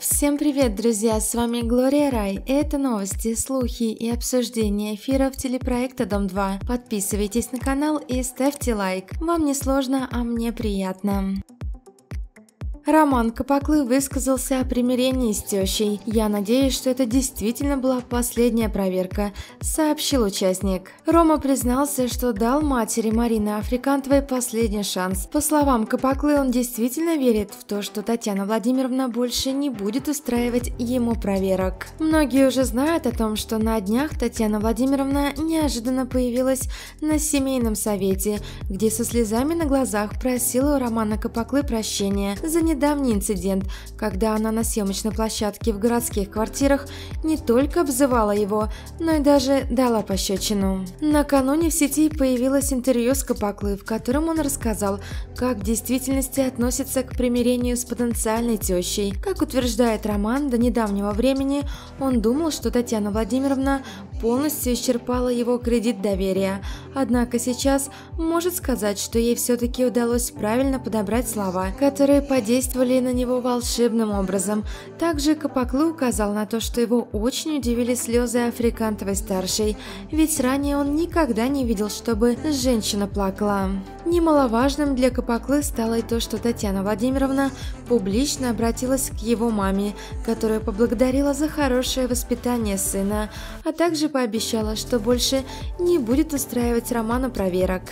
Всем привет, друзья! С вами Глория Рай. Это новости, слухи и обсуждения эфиров телепроекта Дом-2. Подписывайтесь на канал и ставьте лайк. Вам не сложно, а мне приятно. Роман Капаклы высказался о примирении с тещей. «Я надеюсь, что это действительно была последняя проверка», – сообщил участник. Рома признался, что дал матери Марины Африкантовой последний шанс. По словам Капаклы, он действительно верит в то, что Татьяна Владимировна больше не будет устраивать ему проверок. Многие уже знают о том, что на днях Татьяна Владимировна неожиданно появилась на семейном совете, где со слезами на глазах просила у Романа Капаклы прощения за недавний инцидент, когда она на съемочной площадке в городских квартирах не только обзывала его, но и даже дала пощечину. Накануне в сети появилось интервью с Капаклы, в котором он рассказал, как в действительности относится к примирению с потенциальной тещей. Как утверждает Роман, до недавнего времени он думал, что Татьяна Владимировна полностью исчерпала его кредит доверия, однако сейчас может сказать, что ей все-таки удалось правильно подобрать слова, которые подействовали действовали на него волшебным образом. Также Капаклы указал на то, что его очень удивили слезы Африкантовой-старшей, ведь ранее он никогда не видел, чтобы женщина плакала. Немаловажным для Капаклы стало и то, что Татьяна Владимировна публично обратилась к его маме, которая поблагодарила за хорошее воспитание сына, а также пообещала, что больше не будет устраивать роману проверок.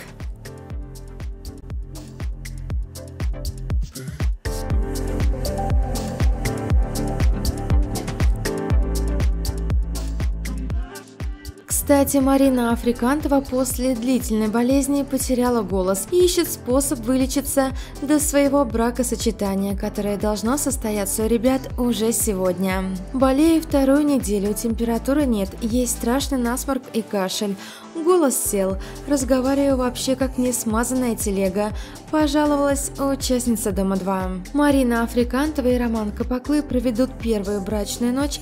Кстати, Марина Африкантова после длительной болезни потеряла голос и ищет способ вылечиться до своего бракосочетания, которое должно состояться у ребят уже сегодня. Болею вторую неделю, температуры нет, есть страшный насморк и кашель. Голос сел, разговариваю вообще как не смазанная телега, пожаловалась участница Дома-2. Марина Африкантова и Роман Капаклы проведут первую брачную ночь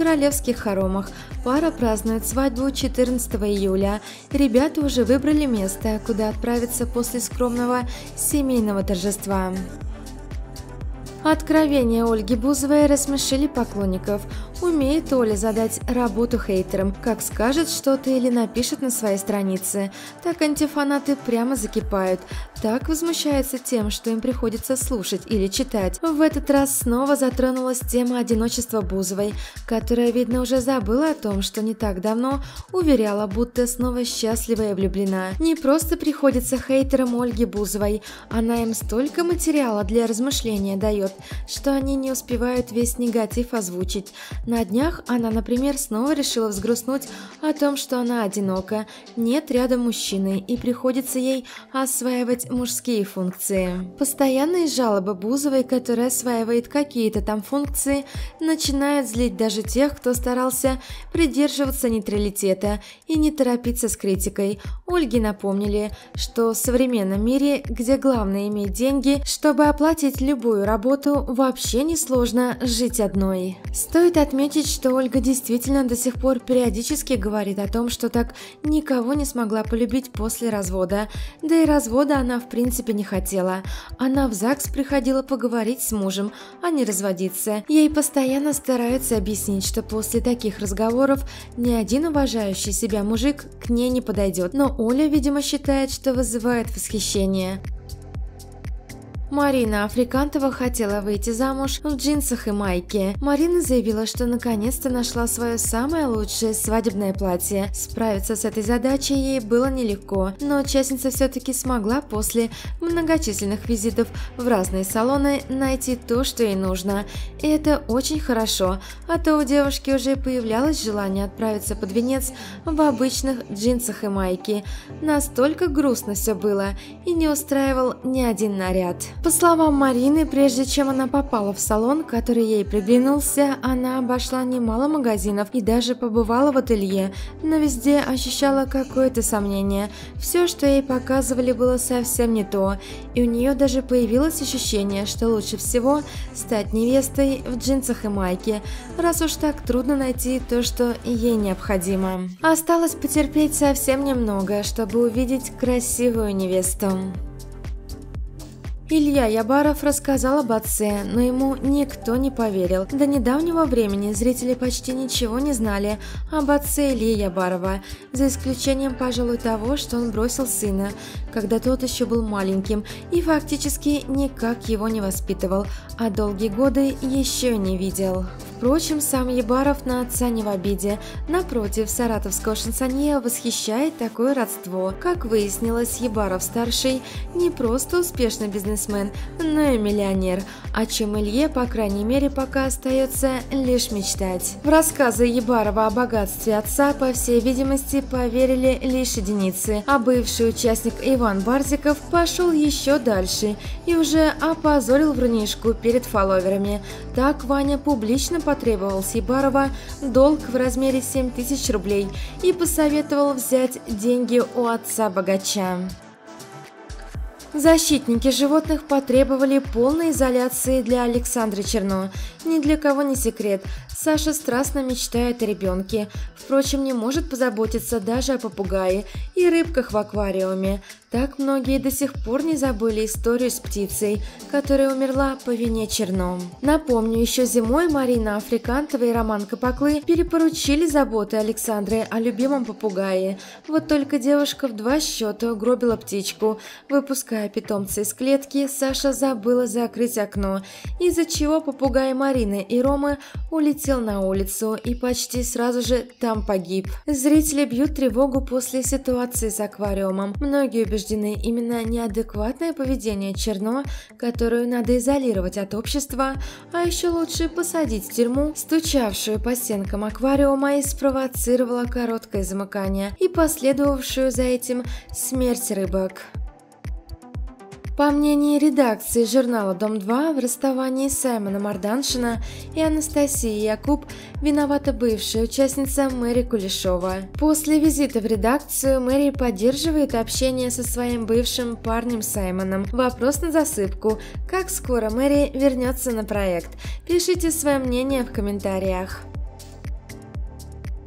королевских хоромах. Пара празднует свадьбу 14 июля. Ребята уже выбрали место, куда отправиться после скромного семейного торжества. Откровения Ольги Бузовой рассмешили поклонников. Умеет Оля задать работу хейтерам, как скажет что-то или напишет на своей странице. Так антифанаты прямо закипают. Так возмущаются тем, что им приходится слушать или читать. В этот раз снова затронулась тема одиночества Бузовой, которая, видно, уже забыла о том, что не так давно уверяла, будто снова счастлива и влюблена. Не просто приходится хейтерам Ольги Бузовой, она им столько материала для размышления дает, что они не успевают весь негатив озвучить. На днях она, например, снова решила взгрустнуть о том, что она одинока, нет рядом мужчины и приходится ей осваивать мужские функции. Постоянные жалобы Бузовой, которая осваивает какие-то там функции, начинают злить даже тех, кто старался придерживаться нейтралитета и не торопиться с критикой. Ольге напомнили, что в современном мире, где главное иметь деньги, чтобы оплатить любую работу, вообще несложно жить одной. Стоит отметить, отметить, что Ольга действительно до сих пор периодически говорит о том, что так никого не смогла полюбить после развода. Да и развода она в принципе не хотела. Она в ЗАГС приходила поговорить с мужем, а не разводиться. Ей постоянно стараются объяснить, что после таких разговоров ни один уважающий себя мужик к ней не подойдет. Но Оля, видимо, считает, что вызывает восхищение. Марина Африкантова хотела выйти замуж в джинсах и майке. Марина заявила, что наконец-то нашла свое самое лучшее свадебное платье. Справиться с этой задачей ей было нелегко, но участница все-таки смогла после многочисленных визитов в разные салоны найти то, что ей нужно. И это очень хорошо, а то у девушки уже появлялось желание отправиться под венец в обычных джинсах и майке. Настолько грустно все было и не устраивал ни один наряд. По словам Марины, прежде чем она попала в салон, который ей приглянулся, она обошла немало магазинов и даже побывала в ателье, но везде ощущала какое-то сомнение. Все, что ей показывали, было совсем не то, и у нее даже появилось ощущение, что лучше всего стать невестой в джинсах и майке, раз уж так трудно найти то, что ей необходимо. Осталось потерпеть совсем немного, чтобы увидеть красивую невесту. Илья Ябаров рассказал об отце, но ему никто не поверил. До недавнего времени зрители почти ничего не знали об отце Ильи Ябарова, за исключением, пожалуй, того, что он бросил сына, когда тот еще был маленьким и фактически никак его не воспитывал, а долгие годы еще не видел. Впрочем, сам Ебаров на отца не в обиде. Напротив, саратовского шансонье восхищает такое родство. Как выяснилось, Ебаров-старший не просто успешный бизнесмен, но и миллионер, о чем Илье, по крайней мере, пока остается лишь мечтать. В рассказы Ебарова о богатстве отца, по всей видимости, поверили лишь единицы, а бывший участник Иван Барзиков пошел еще дальше и уже опозорил врунишку перед фолловерами. Так Ваня публично потребовал Сибарова долг в размере 7 тысяч рублей и посоветовал взять деньги у отца-богача. Защитники животных потребовали полной изоляции для Александры Черно. Ни для кого не секрет, Саша страстно мечтает о ребенке, впрочем, не может позаботиться даже о попугае и рыбках в аквариуме. Так многие до сих пор не забыли историю с птицей, которая умерла по вине черном. Напомню, еще зимой Марина Африкантова и Роман Капаклы перепоручили заботы Александры о любимом попугае. Вот только девушка в два счета угробила птичку. Выпуская питомца из клетки, Саша забыла закрыть окно, из-за чего попугай Марины и Ромы улетел на улицу и почти сразу же там погиб. Зрители бьют тревогу после ситуации с аквариумом. Многие убеждены, убеждены, именно неадекватное поведение Черно, которую надо изолировать от общества, а еще лучше посадить в тюрьму, стучавшую по стенкам аквариума и спровоцировала короткое замыкание и последовавшую за этим смерть рыбок. По мнению редакции журнала «Дом-2», в расставании Саймона Марданшина и Анастасии Якуб виновата бывшая участница Мэри Кулешова. После визита в редакцию Мэри поддерживает общение со своим бывшим парнем Саймоном. Вопрос на засыпку. Как скоро Мэри вернется на проект? Пишите свое мнение в комментариях.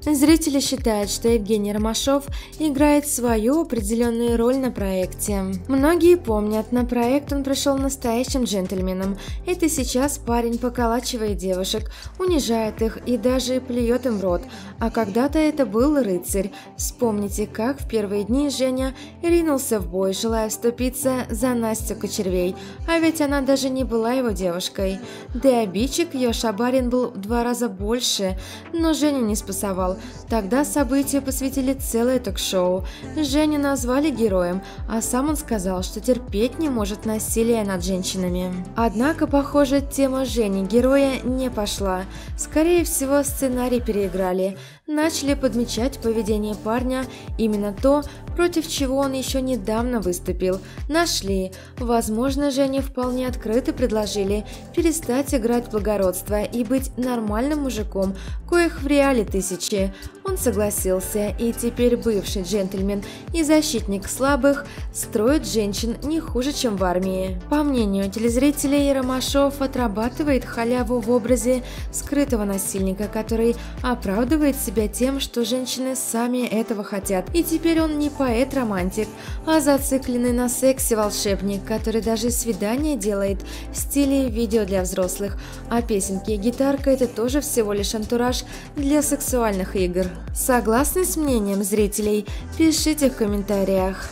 Зрители считают, что Евгений Ромашов играет свою определенную роль на проекте. Многие помнят, на проект он пришел настоящим джентльменом. Это сейчас парень поколачивает девушек, унижает их и даже плюет им в рот. А когда-то это был рыцарь. Вспомните, как в первые дни Женя ринулся в бой, желая вступиться за Настю Кочервей. А ведь она даже не была его девушкой. Да и обидчик ее Шабарин был в два раза больше, но Женя не спасовал. Тогда событию посвятили целое ток-шоу. Женю назвали героем, а сам он сказал, что терпеть не может насилия над женщинами. Однако, похоже, тема Жени героя не пошла. Скорее всего, сценарий переиграли. Начали подмечать поведение парня, именно то, против чего он еще недавно выступил. Нашли. Возможно, Жене вполне открыто предложили перестать играть благородство и быть нормальным мужиком, коих в реале тысячи. Он согласился, и теперь бывший джентльмен и защитник слабых строит женщин не хуже, чем в армии. По мнению телезрителей, Ромашов отрабатывает халяву в образе скрытого насильника, который оправдывает себя тем, что женщины сами этого хотят. И теперь он не поэт-романтик, а зацикленный на сексе волшебник, который даже свидание делает в стиле видео для взрослых, а песенки и гитарка это тоже всего лишь антураж для сексуальных игр. Согласны с мнением зрителей? Пишите в комментариях.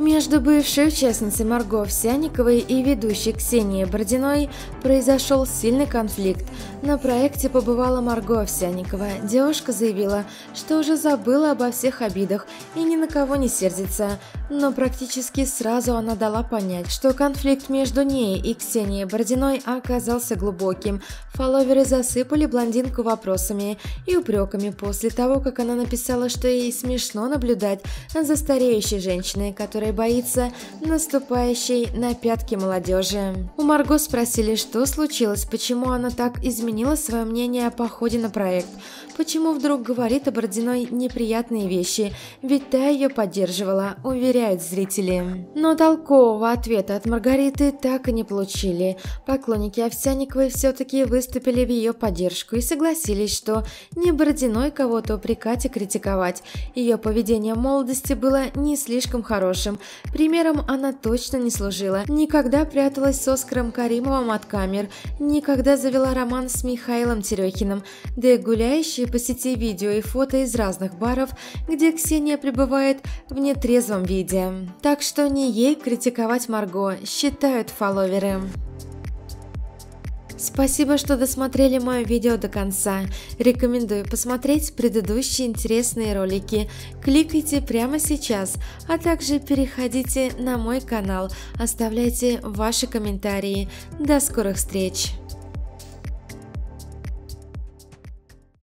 Между бывшей участницей Марго Овсяниковой и ведущей Ксенией Бородиной произошел сильный конфликт. На проекте побывала Марго Овсяникова. Девушка заявила, что уже забыла обо всех обидах и ни на кого не сердится. Но практически сразу она дала понять, что конфликт между ней и Ксенией Бородиной оказался глубоким. Фолловеры засыпали блондинку вопросами и упреками после того, как она написала, что ей смешно наблюдать за стареющей женщиной, которая боится наступающей на пятки молодежи. У Марго спросили, что случилось, почему она так изменила свое мнение о походе на проект, почему вдруг говорит о Бородиной неприятные вещи, ведь та ее поддерживала, уверяя, теряют зрители. Но толкового ответа от Маргариты так и не получили. Поклонники Овсяниковой все-таки выступили в ее поддержку и согласились, что не Бородиной кого-то упрекать и критиковать. Ее поведение в молодости было не слишком хорошим. Примером она точно не служила. Никогда пряталась с Оскаром Каримовым от камер, никогда завела роман с Михаилом Терехиным, да и гуляющие по сети видео и фото из разных баров, где Ксения пребывает в нетрезвом виде. Так что не ей критиковать Марго, считают фолловеры. Спасибо, что досмотрели мое видео до конца. Рекомендую посмотреть предыдущие интересные ролики. Кликайте прямо сейчас, а также переходите на мой канал, оставляйте ваши комментарии. До скорых встреч!